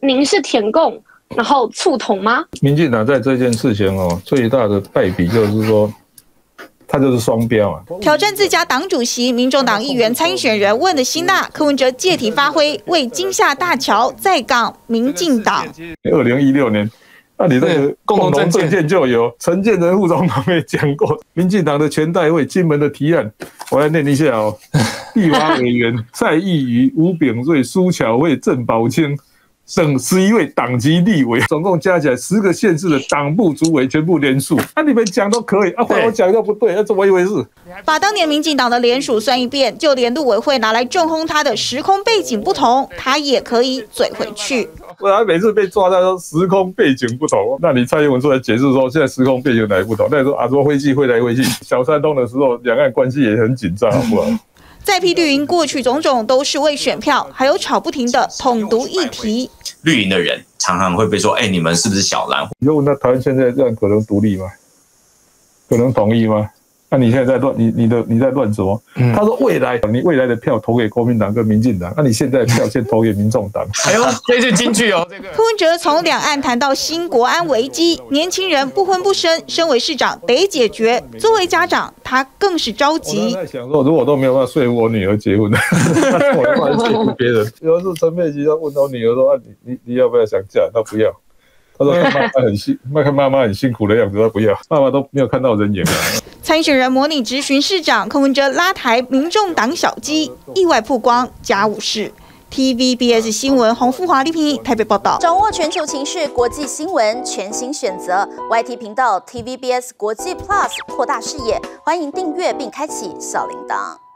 您是舔共，然后促统吗？民进党在这件事情哦，最大的败笔就是说，他就是双标啊。挑战自家党主席、民众党议员参选人问的辛辣，柯文哲借题发挥，为金厦大桥在港民进党。二零一六年。那你这个共同政见就有陈建仁副总统也讲过，民进党的全代会金门的提案，我来念一下哦。立法委员蔡益瑜、吴炳瑞、苏巧慧、郑宝清。省十一位党籍立委，总共加起来十个县市的党部主委全部联署，那你们讲都可以啊，我讲都不对，那怎么一回事？把当年民进党的联署算一遍，就连陆委会拿来重轰他的时空背景不同，他也可以嘴回去。不然每次被抓到说时空背景不同，那你蔡英文出来解释说现在时空背景哪不同？那时候啊，说飞机飞来飞去，小三通的时候两岸关系也很紧张，好不好？再批绿营过去种种都是为选票，还有吵不停的统独议题。绿营的人常常会被说：“哎，你们是不是小蓝？”你说那台湾现在这样可能独立吗？可能同意吗？那你现在在乱，你你的你在乱什么？他说未来你未来的票投给国民党跟民进党，那你现在票先投给民众党。哎呦，这是金句哦，这个。柯文哲从两岸谈到新国安危机，年轻人不婚不生，身为市长得解决。作为家长，他更是着急。我在想说，如果都没有办法说服我女儿结婚，我干嘛说服别人？有时候陈佩琪要问我女儿说：“啊，你你你要不要想嫁？”她不要。他说：“妈妈很辛，看妈妈很辛苦的样子，他不要。爸爸都没有看到人影啊。”参选人模拟直询市长柯文哲拉台民众党小鸡，意外曝光家务事。TVBS 新闻洪富华、丽萍台北报道。掌握全球情势、国际新闻，全新选择 YT 频道 TVBS 国际 Plus，扩大视野。欢迎订阅并开启小铃铛。